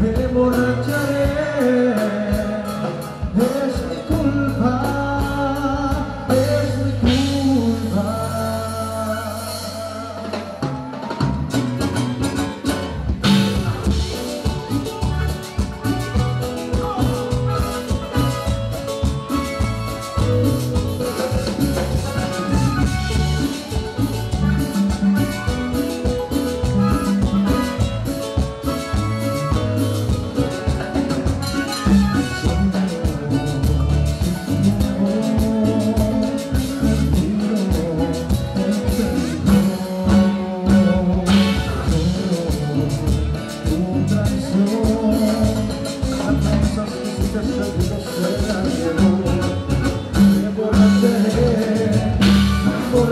Me emborracharé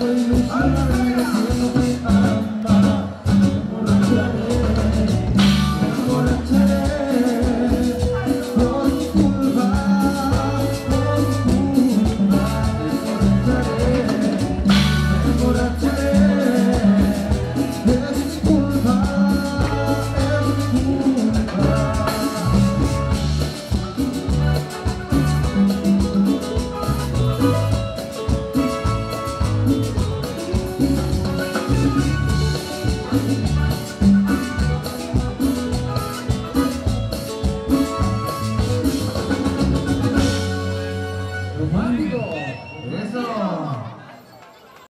But.